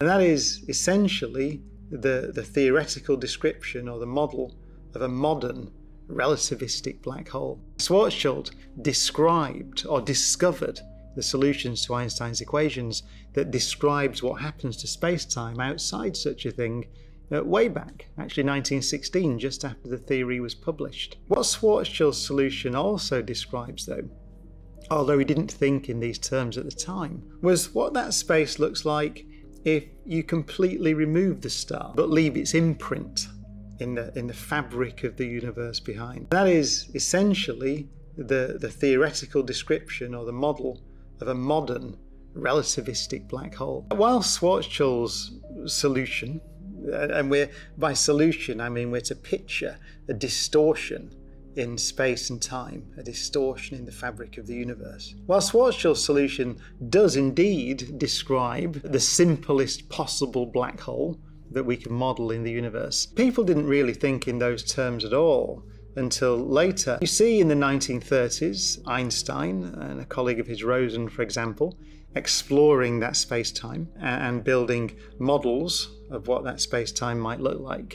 And that is essentially the, the theoretical description or the model of a modern relativistic black hole. Schwarzschild described or discovered the solutions to Einstein's equations that describes what happens to space-time outside such a thing uh, way back, actually 1916, just after the theory was published. What Schwarzschild's solution also describes, though, although he didn't think in these terms at the time, was what that space looks like if you completely remove the star but leave its imprint in the in the fabric of the universe behind. That is essentially the, the theoretical description or the model of a modern relativistic black hole. While Schwarzschild's solution, uh, and we're by solution I mean we're to picture a distortion in space and time, a distortion in the fabric of the universe. While Schwarzschild's solution does indeed describe the simplest possible black hole that we can model in the universe, people didn't really think in those terms at all until later. You see in the 1930s, Einstein and a colleague of his, Rosen, for example, exploring that space-time and building models of what that space-time might look like.